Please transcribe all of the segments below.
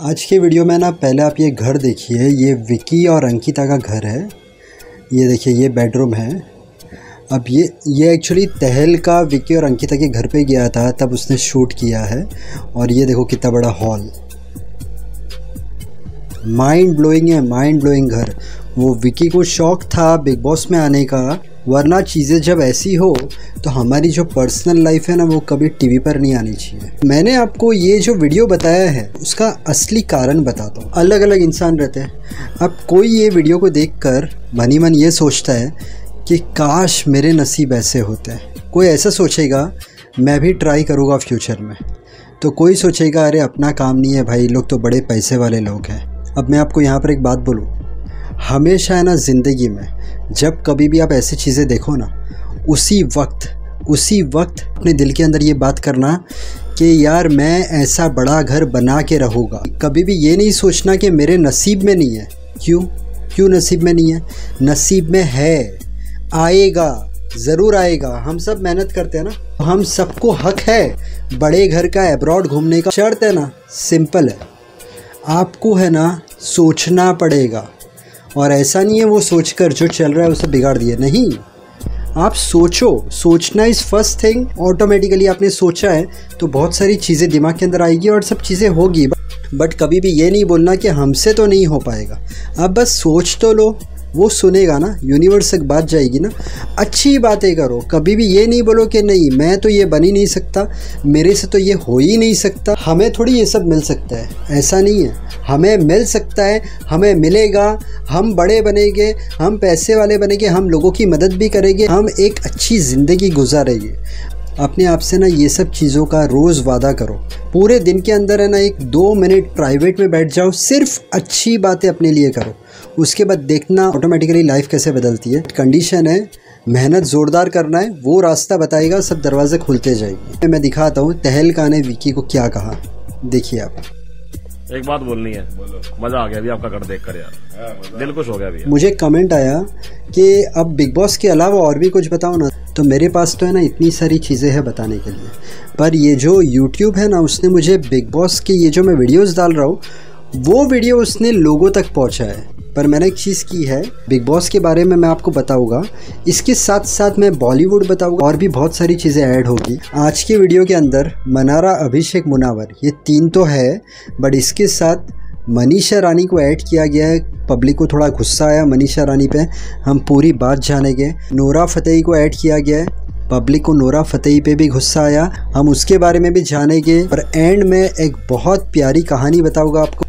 आज के वीडियो में ना पहले आप ये घर देखिए, ये विकी और अंकिता का घर है। ये देखिए, ये बेडरूम है। अब ये ये एक्चुअली तहल का विकी और अंकिता के घर पे गया था, तब उसने शूट किया है। और ये देखो कितना बड़ा हॉल माइंड ब्लोइंग है माइंड ब्लोइंग घर। वो विकी को शौक था बिग बॉस में आने का, वरना चीज़ें जब ऐसी हो तो हमारी जो पर्सनल लाइफ है ना, वो कभी टीवी पर नहीं आनी चाहिए। मैंने आपको ये जो वीडियो बताया है, उसका असली कारण बताता हूँ। अलग अलग इंसान रहते हैं। अब कोई ये वीडियो को देख कर मनी मन ये सोचता है कि काश मेरे नसीब ऐसे होते हैं। कोई ऐसा सोचेगा, मैं भी ट्राई करूँगा फ्यूचर में। तो कोई सोचेगा, अरे, अपना काम नहीं है भाई, लोग तो बड़े पैसे वाले लोग हैं। अब मैं आपको यहाँ पर एक बात बोलूँ। हमेशा है ना ज़िंदगी में। जब कभी भी आप ऐसी चीज़ें देखो ना, उसी वक्त उसी वक्त अपने दिल के अंदर ये बात करना कि यार मैं ऐसा बड़ा घर बना के रहूँगा। कभी भी ये नहीं सोचना कि मेरे नसीब में नहीं है। क्यों? क्यों नसीब में नहीं है? नसीब में है। आएगा, ज़रूर आएगा। हम सब मेहनत करते हैं ना। हम सबको हक है बड़े घर का एब्रॉड घूमने का। शर्त है ना सिंपल है। आपको है ना, सोचना पड़ेगा। और ऐसा नहीं है वो सोचकर जो चल रहा है उसे बिगाड़ दिया। नहीं। आप सोचो। सोचना इज़ फ़र्स्ट थिंग ऑटोमेटिकली आपने सोचा है तो बहुत सारी चीज़ें दिमाग के अंदर आएगी और सब चीज़ें होगी। बट कभी भी ये नहीं बोलना कि हमसे तो नहीं हो पाएगा। आप बस सोच तो लो। वो सुनेगा ना यूनिवर्स तक बात जाएगी ना। अच्छी बातें करो। कभी भी ये नहीं बोलो कि नहीं, मैं तो ये बन ही नहीं सकता, मेरे से तो ये हो ही नहीं सकता। हमें थोड़ी ये सब मिल सकता है, ऐसा नहीं है। हमें मिल सकता है, हमें मिलेगा, हम बड़े बनेंगे, हम पैसे वाले बनेंगे, हम लोगों की मदद भी करेंगे, हम एक अच्छी ज़िंदगी गुजारेंगे। अपने आप से ना ये सब चीज़ों का रोज़ वादा करो। पूरे दिन के अंदर है ना, एक दो मिनट प्राइवेट में बैठ जाओ, सिर्फ़ अच्छी बातें अपने लिए करो। उसके बाद देखना ऑटोमेटिकली लाइफ कैसे बदलती है। कंडीशन है मेहनत ज़ोरदार करना है वो रास्ता बताएगा सब दरवाजे खुलते जाएँगे। मैं दिखाता हूँ तहलका ने विकी को क्या कहा। देखिए आप। एक बात बोलनी है। मज़ा आ गया अभी आपका घर देख कर यार। दिल खुश हो गया अभी मुझे कमेंट आया कि अब बिग बॉस के अलावा और भी कुछ बताओ ना तो मेरे पास तो है ना इतनी सारी चीज़ें हैं बताने के लिए। पर ये जो यूट्यूब है ना उसने मुझे बिग बॉस की ये जो मैं वीडियोस डाल रहा हूँ वो वीडियो उसने लोगों तक पहुँचा है। पर मैंने एक चीज़ की है बिग बॉस के बारे में मैं आपको बताऊँगा। इसके साथ साथ मैं बॉलीवुड बताऊँगा। और भी बहुत सारी चीज़ें ऐड होगी। आज के वीडियो के अंदर मनारा अभिषेक मुनावर ये तीन तो है बट इसके साथ मनीषा रानी को ऐड किया गया है। पब्लिक को थोड़ा गुस्सा आया मनीषा रानी पे। हम पूरी बात जानेंगे। नोरा फतेही को ऐड किया गया है। पब्लिक को नोरा फतेही पे भी गुस्सा आया। हम उसके बारे में भी जानेंगे। और एंड में एक बहुत प्यारी कहानी बताऊँगा आपको।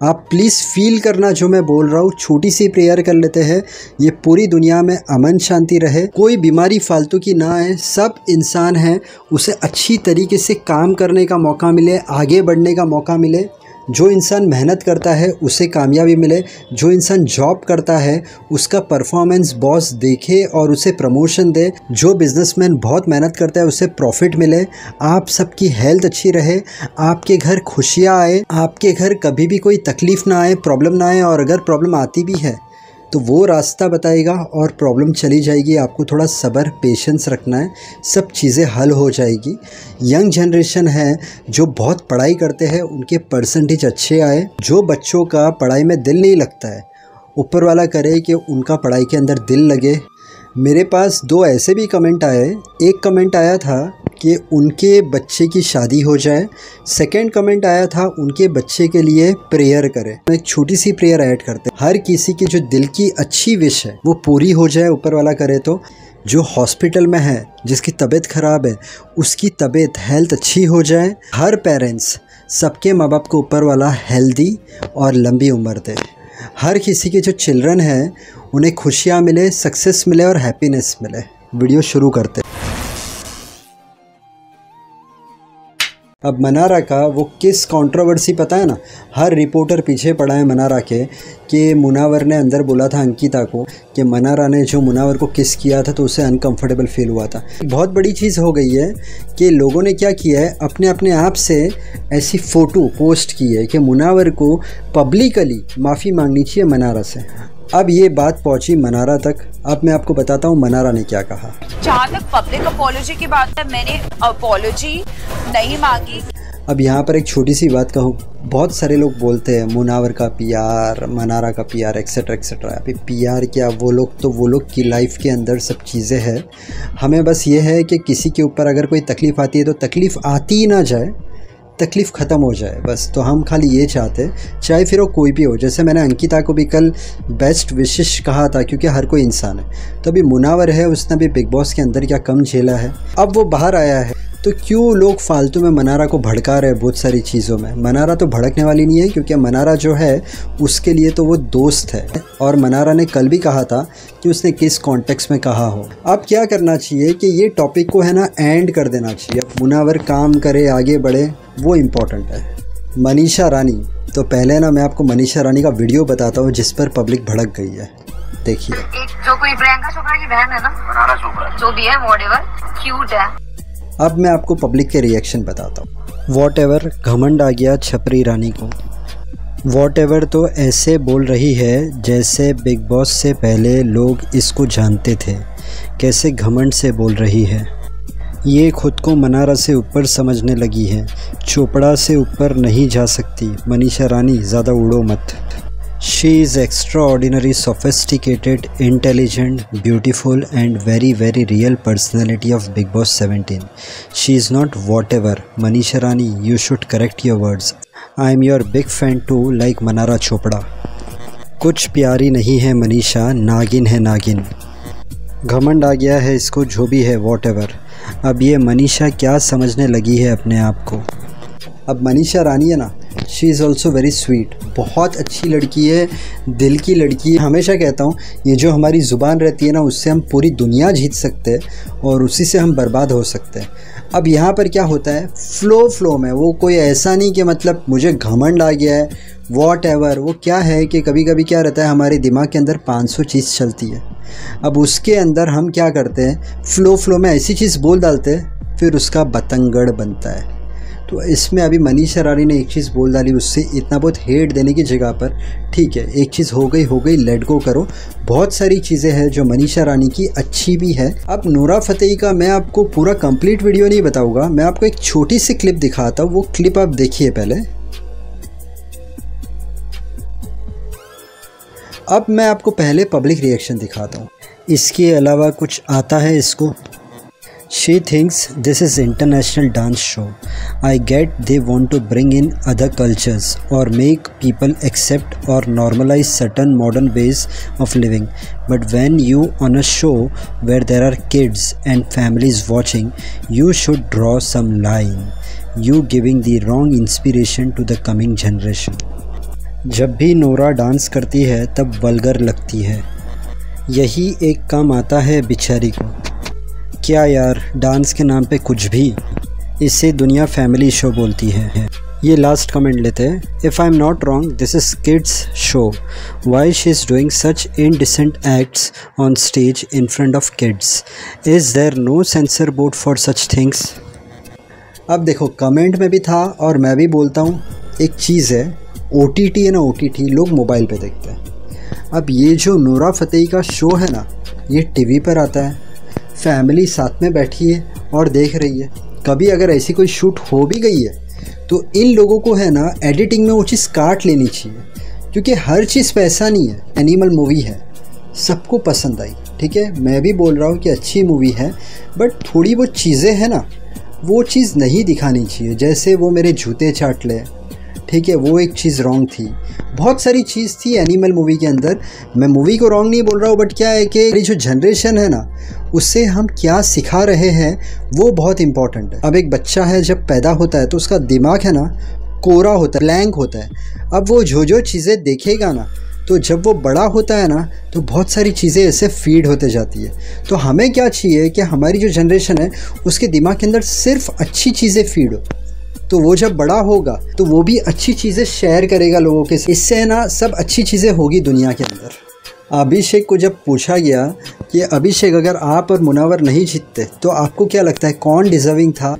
आप प्लीज़ फील करना जो मैं बोल रहा हूँ, छोटी सी प्रेयर कर लेते हैं। ये पूरी दुनिया में अमन शांति रहे, कोई बीमारी फालतू की ना आए, सब इंसान हैं, उसे अच्छी तरीके से काम करने का मौका मिले, आगे बढ़ने का मौका मिले। जो इंसान मेहनत करता है, उसे कामयाबी मिले। जो इंसान जॉब करता है, उसका परफॉर्मेंस बॉस देखे और उसे प्रमोशन दे। जो बिजनेसमैन बहुत मेहनत करता है, उसे प्रॉफिट मिले। आप सबकी हेल्थ अच्छी रहे, आपके घर खुशियाँ आए, आपके घर कभी भी कोई तकलीफ़ ना आए प्रॉब्लम ना आए और अगर प्रॉब्लम आती भी है तो वो रास्ता बताएगा और प्रॉब्लम चली जाएगी। आपको थोड़ा सब्र पेशेंस रखना है। सब चीज़ें हल हो जाएगी। यंग जनरेशन है, जो बहुत पढ़ाई करते हैं, उनके परसेंटेज अच्छे आए। जो बच्चों का पढ़ाई में दिल नहीं लगता है, ऊपर वाला करे कि उनका पढ़ाई के अंदर दिल लगे। मेरे पास दो ऐसे भी कमेंट आए। एक कमेंट आया था कि उनके बच्चे की शादी हो जाए। सेकंड कमेंट आया था, उनके बच्चे के लिए प्रेयर करें। एक छोटी सी प्रेयर ऐड करते हर किसी की जो दिल की अच्छी विश है, वो पूरी हो जाए, ऊपर वाला करे तो। जो हॉस्पिटल में है, जिसकी तबीयत ख़राब है, उसकी तबीयत हेल्थ अच्छी हो जाए। हर पेरेंट्स सबके माँ बाप को ऊपर वाला हेल्दी और लंबी उम्र दे। हर किसी के जो चिल्ड्रन हैं, उन्हें खुशियाँ मिले सक्सेस मिले और हैप्पीनेस मिले। वीडियो शुरू करते अब मनारा का वो किस कंट्रोवर्सी पता है ना? हर रिपोर्टर पीछे पड़ा है मनारा के, कि मुनावर ने अंदर बोला था अंकिता को, कि मनारा ने जो मुनावर को किस किया था तो उसे अनकंफर्टेबल फील हुआ था। बहुत बड़ी चीज़ हो गई है कि लोगों ने क्या किया है अपने अपने आप से ऐसी फ़ोटो पोस्ट की है कि मुनावर को पब्लिकली माफ़ी मांगनी चाहिए मनारा से। अब ये बात पहुँची मनारा तक। अब मैं आपको बताता हूँ मनारा ने क्या कहा। जहाँ तक पब्लिक अपोलॉजी की बात है मैंने अपोलॉजी नहीं मांगी। अब यहाँ पर एक छोटी सी बात कहूँ बहुत सारे लोग बोलते हैं मुनावर का पीआर मनारा का पीआर एक्सेट्रा एक्सेट्रा अभी पीआर क्या वो लोग तो वो लोग की लाइफ के अंदर सब चीज़ें हैं। हमें बस ये है कि किसी के ऊपर अगर कोई तकलीफ़ आती है तो तकलीफ़ आती ही ना जाए। तकलीफ़ ख़त्म हो जाए, बस। तो हम खाली ये चाहते, चाहे फिर वो कोई भी हो। जैसे मैंने अंकिता को भी कल बेस्ट विशिश कहा था, क्योंकि हर कोई इंसान है। तो अभी मुनावर है, उसने भी बिग बॉस के अंदर क्या कम झेला है। अब वो बाहर आया है। तो क्यों लोग फालतू में मनारा को भड़का रहे बहुत सारी चीज़ों में? मनारा तो भड़कने वाली नहीं है क्योंकि मनारा जो है उसके लिए तो वो दोस्त है। और मनारा ने कल भी कहा था कि उसने किस कॉन्टेक्स्ट में कहा हो। अब क्या करना चाहिए कि ये टॉपिक को है ना एंड कर देना चाहिए। अब मुनावर काम करे आगे बढ़े वो इम्पोर्टेंट है। मनीषा रानी तो पहले ना मैं आपको मनीषा रानी का वीडियो बताता हूँ जिस पर पब्लिक भड़क गई है। देखिए। जो कोई प्रियंका चोपड़ा की बहन है ना चोपड़ा। जो भी है क्यूट है। अब मैं आपको पब्लिक के रिएक्शन बताता हूँ। वॉट एवर घमंड आ गया छपरी रानी को। वॉट एवर तो ऐसे बोल रही है जैसे बिग बॉस से पहले लोग इसको जानते थे। कैसे घमंड से बोल रही है? ये खुद को मनारा से ऊपर समझने लगी है। चोपड़ा से ऊपर नहीं जा सकती। मनीषा रानी, ज़्यादा उड़ो मत। She is extraordinary, sophisticated, intelligent, beautiful and very very real personality of Big Boss 17. She is not whatever. Manisha Rani, you should correct your words. I am your big fan too like Manara Chopra. कुछ प्यारी नहीं है मनीषा नागिन है नागिन घमंड आ गया है इसको जो भी है वॉट अब ये मनीषा क्या समझने लगी है अपने आप को अब मनीषा रानी है ना she is also very sweet बहुत अच्छी लड़की है, दिल की लड़की है। हमेशा कहता हूँ, ये जो हमारी ज़ुबान रहती है ना, उससे हम पूरी दुनिया जीत सकते हैं और उसी से हम बर्बाद हो सकते हैं। अब यहाँ पर क्या होता है फ़्लो फ़्लो में वो कोई ऐसा नहीं कि मतलब मुझे घमंड आ गया है वॉट एवर वो क्या है कि कभी कभी क्या रहता है, हमारे दिमाग के अंदर 500 चीज़ चलती है। अब उसके अंदर हम क्या करते हैं फ़्लो फ़्लो में ऐसी चीज़ बोल डालते हैं, फिर उसका बतंगड़ बनता है। तो इसमें अभी मनीषा रानी ने एक चीज़ बोल डाली, उससे इतना बहुत हेट देने की जगह पर। ठीक है, एक चीज़ हो गई हो गई लेट गो करो। बहुत सारी चीज़ें हैं जो मनीषा रानी की अच्छी भी है। अब नूरा फतेही का मैं आपको पूरा कंप्लीट वीडियो नहीं बताऊँगा। मैं आपको एक छोटी सी क्लिप दिखाता हूँ, वो क्लिप आप देखिए पहले। अब मैं आपको पहले पब्लिक रिएक्शन दिखाता हूँ। इसके अलावा कुछ आता है इसको। She thinks this is international dance show. I get they want to bring in other cultures or make people accept or normalize certain modern ways of living. But when you on a show where there are kids and families watching, you should draw some line. You giving the wrong inspiration to the coming generation. जब भी Nora dance करती है तब vulgar लगती है यही एक काम आता है बिचारी को क्या यार डांस के नाम पे कुछ भी? इसे दुनिया फैमिली शो बोलती है। ये लास्ट कमेंट लेते हैं। If I am not wrong this is kids show why she is doing such in decent acts on stage in front of kids is there no censor board for such things अब देखो comment में भी था और मैं भी बोलता हूँ। एक चीज़ है ओ टी टी है ना ओ टी टी लोग मोबाइल पे देखते हैं। अब ये जो नूरा फतेही का शो है ना, ये टीवी पर आता है। फैमिली साथ में बैठी है और देख रही है। कभी अगर ऐसी कोई शूट हो भी गई है तो इन लोगों को है ना एडिटिंग में वो चीज़ काट लेनी चाहिए, क्योंकि हर चीज़ पैसा नहीं है एनिमल मूवी है। सबको पसंद आई, ठीक है? मैं भी बोल रहा हूँ कि अच्छी मूवी है बट थोड़ी वो चीज़ें हैं ना, वो चीज़ नहीं दिखानी चाहिए। जैसे वो मेरे जूते चाट ले, ठीक है? वो एक चीज़ रॉन्ग थी। बहुत सारी चीज़ थी एनिमल मूवी के अंदर। मैं मूवी को रॉन्ग नहीं बोल रहा हूँ बट क्या है कि जो जनरेशन है ना उससे हम क्या सिखा रहे हैं, वो बहुत इंपॉर्टेंट है। अब एक बच्चा है, जब पैदा होता है तो उसका दिमाग है ना, कोरा होता है ब्लैंक होता है। अब वो जो जो चीज़ें देखेगा ना तो जब वो बड़ा होता है ना तो बहुत सारी चीज़ें ऐसे फ़ीड होते जाती है। तो हमें क्या चाहिए कि हमारी जो जनरेशन है, उसके दिमाग के अंदर सिर्फ़ अच्छी चीज़ें फ़ीड हो। तो वो जब बड़ा होगा तो वो भी अच्छी चीज़ें शेयर करेगा लोगों के साथ। इससे ना, सब अच्छी चीज़ें होगी दुनिया के अंदर। अभिषेक को जब पूछा गया कि अभिषेक, अगर आप और मुनावर नहीं जीतते तो आपको क्या लगता है कौन डिज़र्विंग था?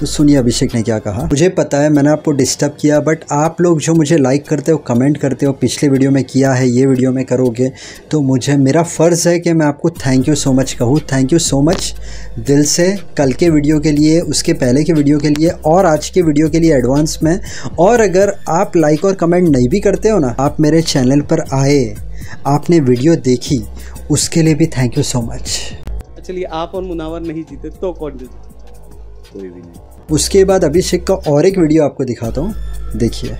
तो सुनिए अभिषेक ने क्या कहा। मुझे पता है, मैंने आपको डिस्टर्ब किया बट आप लोग जो मुझे लाइक करते हो कमेंट करते हो, पिछले वीडियो में किया है, ये वीडियो में करोगे तो मुझे, मेरा फ़र्ज़ है कि मैं आपको थैंक यू सो मच कहूँ। थैंक यू सो मच दिल से कल के वीडियो के लिए, उसके पहले के वीडियो के लिए, और आज के वीडियो के लिए एडवांस में। और अगर आप लाइक और कमेंट नहीं भी करते हो ना, आप मेरे चैनल पर आए। आपने वीडियो देखी उसके लिए भी थैंक यू सो मच चलिए आप और मुनावर नहीं जीते तो कौन जीते? कोई भी नहीं. उसके बाद अभिषेक का और एक वीडियो आपको दिखाता हूँ. देखिए.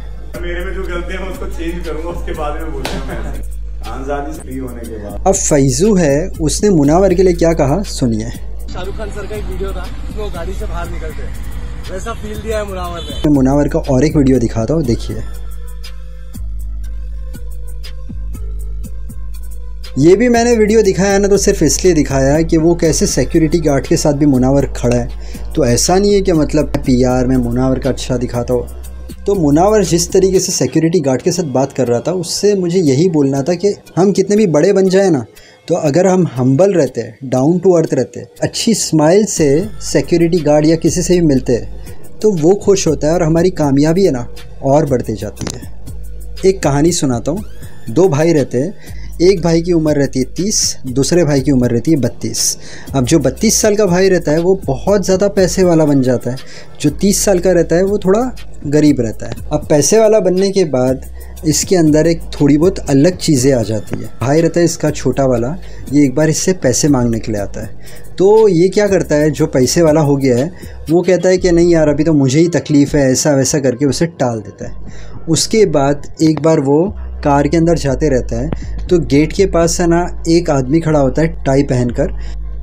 मेरे में जो गलती है उसको चेंज करूँगा उसके बाद में बोलूँगा फ्री होने के बाद. अब फैजू है उसने मुनावर के लिए क्या कहा सुनिए. शाहरुख खान सर का एक वीडियो था वो गाड़ी से बाहर निकलते. वैसा फील दिया है मुनावर ने. मुनावर का और एक वीडियो दिखाता हूँ देखिए. ये भी मैंने वीडियो दिखाया ना तो सिर्फ़ इसलिए दिखाया है कि वो कैसे सिक्योरिटी गार्ड के साथ भी मुनावर खड़ा है। तो ऐसा नहीं है कि मतलब पी आर में मुनावर का अच्छा दिखाता हो। तो मुनावर जिस तरीके से सिक्योरिटी गार्ड के साथ बात कर रहा था, उससे मुझे यही बोलना था कि हम कितने भी बड़े बन जाए ना तो अगर हम हम्बल रहते हैं डाउन टू अर्थ रहते, अच्छी स्माइल से सिक्योरिटी गार्ड या किसी से भी मिलते तो वो खुश होता है और हमारी कामयाबी है ना, और बढ़ती जाती है। एक कहानी सुनाता हूँ। दो भाई रहते हैं एक भाई की उम्र रहती है तीस, दूसरे भाई की उम्र रहती है बत्तीस। अब जो बत्तीस साल का भाई रहता है, वो बहुत ज़्यादा पैसे वाला बन जाता है। जो तीस साल का रहता है, वो थोड़ा गरीब रहता है। अब पैसे वाला बनने के बाद इसके अंदर एक थोड़ी बहुत अलग चीज़ें आ जाती है। भाई रहता है इसका छोटा वाला, ये एक बार इससे पैसे मांगने के लिए आता है। तो ये क्या करता है, जो पैसे वाला हो गया है, वो कहता है कि नहीं यार, अभी तो मुझे ही तकलीफ़ है ऐसा वैसा करके उसे टाल देता है। उसके बाद एक बार वो कार के अंदर जाते रहता है तो गेट के पास है ना एक आदमी खड़ा होता है टाई पहनकर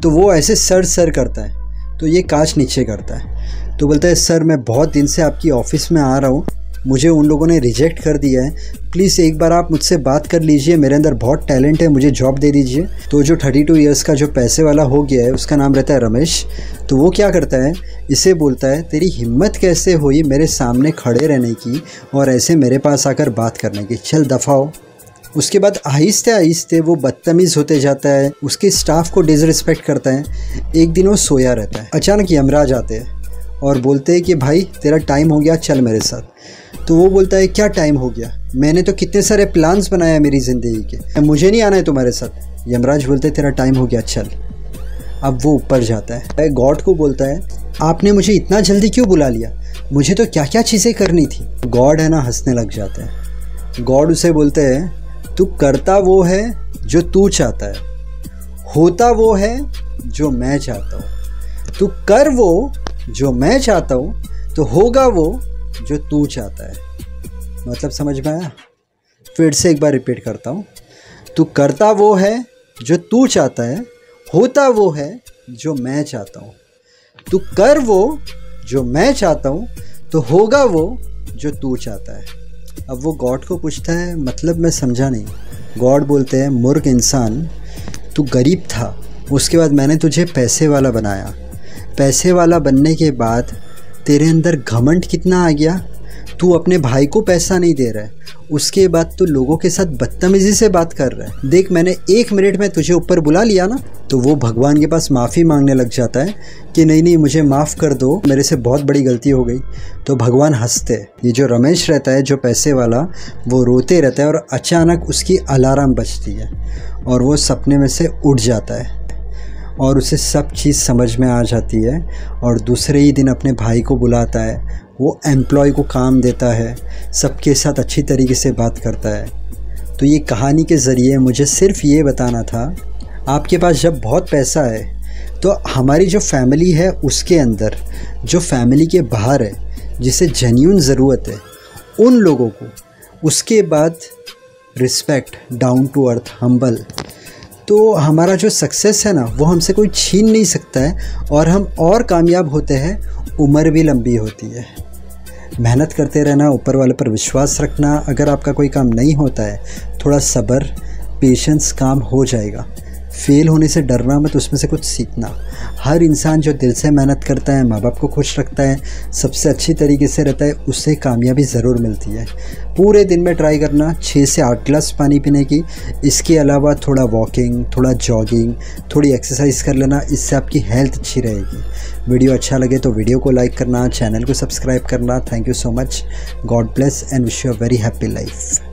तो वो ऐसे सर सर करता है तो ये कांच नीचे करता है। तो बोलता है, सर, मैं बहुत दिन से आपकी ऑफ़िस में आ रहा हूँ मुझे उन लोगों ने रिजेक्ट कर दिया है। प्लीज़ एक बार आप मुझसे बात कर लीजिए। मेरे अंदर बहुत टैलेंट है, मुझे जॉब दे दीजिए। तो जो थर्टी टू ईयर्स का जो पैसे वाला हो गया है, उसका नाम रहता है रमेश। तो वो क्या करता है? इसे बोलता है, तेरी हिम्मत कैसे हुई मेरे सामने खड़े रहने की और ऐसे मेरे पास आकर बात करने की? चल, दफ़ाओ। उसके बाद आहिस्ते आहिस्ते वो बदतमीज़ होते जाता है। उसके स्टाफ को डिसरिस्पेक्ट करता है। एक दिन वो सोया रहता है। अचानक यमराज आते हैं। और बोलते हैं कि भाई, तेरा टाइम हो गया, चल मेरे साथ। तो वो बोलता है, क्या टाइम हो गया? मैंने तो कितने सारे प्लान्स बनाए हैं मेरी ज़िंदगी के। मुझे नहीं आना है तुम्हारे साथ। यमराज बोलते हैं, तेरा टाइम हो गया, चल। अब वो ऊपर जाता है। गॉड को बोलता है, आपने मुझे इतना जल्दी क्यों बुला लिया? मुझे तो क्या क्या चीज़ें करनी थी? गॉड है ना, हंसने लग जाते हैं। गॉड उसे बोलते हैं, तू करता वो है जो तू चाहता है। होता वो है जो मैं चाहता हूँ। तू कर वो जो मैं चाहता हूँ तो होगा वो जो तू चाहता है। मतलब समझ में आया? फिर से एक बार रिपीट करता हूँ। तू करता वो है जो तू चाहता है, होता वो है जो मैं चाहता हूँ। तू कर वो जो मैं चाहता हूँ तो होगा वो जो तू चाहता है। अब वो गॉड को पूछता है मतलब मैं समझा नहीं। गॉड बोलते हैं, मूर्ख इंसान, तू गरीब था, उसके बाद मैंने तुझे पैसे वाला बनाया। पैसे वाला बनने के बाद तेरे अंदर घमंड कितना आ गया? तू अपने भाई को पैसा नहीं दे रहा है। उसके बाद तू लोगों के साथ बदतमीज़ी से बात कर रहा है। देख, मैंने एक मिनट में तुझे ऊपर बुला लिया ना तो वो भगवान के पास माफ़ी मांगने लग जाता है कि नहीं नहीं, मुझे माफ़ कर दो, मेरे से बहुत बड़ी गलती हो गई। तो भगवान हँसते ये जो रमेश रहता है, जो पैसे वाला, वो रोते रहता है और अचानक उसकी अलार्म बजती है और वो सपने में से उठ जाता है। और उसे सब चीज़ समझ में आ जाती है और दूसरे ही दिन अपने भाई को बुलाता है। वो एम्प्लॉय को काम देता है, सबके साथ अच्छी तरीके से बात करता है। तो ये कहानी के ज़रिए मुझे सिर्फ़ ये बताना था, आपके पास जब बहुत पैसा है तो हमारी जो फैमिली है उसके अंदर, जो फैमिली के बाहर है, जिसे जेन्यून ज़रूरत है, उन लोगों को, उसके बाद respect down to earth humble तो हमारा जो सक्सेस है ना, वो हमसे कोई छीन नहीं सकता है और हम और कामयाब होते हैं, उम्र भी लंबी होती है। मेहनत करते रहना, ऊपर वाले पर विश्वास रखना, अगर आपका कोई काम नहीं होता है, थोड़ा सब्र पेशेंस काम हो जाएगा। फेल होने से डरना मत, उसमें से कुछ सीखना। हर इंसान जो दिल से मेहनत करता है, माँ बाप को खुश रखता है, सबसे अच्छी तरीके से रहता है उससे कामयाबी ज़रूर मिलती है। पूरे दिन में ट्राई करना छः से आठ गिलास पानी पीने की। इसके अलावा थोड़ा वॉकिंग थोड़ा जॉगिंग थोड़ी एक्सरसाइज कर लेना, इससे आपकी हेल्थ अच्छी रहेगी। वीडियो अच्छा लगे तो वीडियो को लाइक करना, चैनल को सब्सक्राइब करना। Thank you so much God bless and wish you a very happy life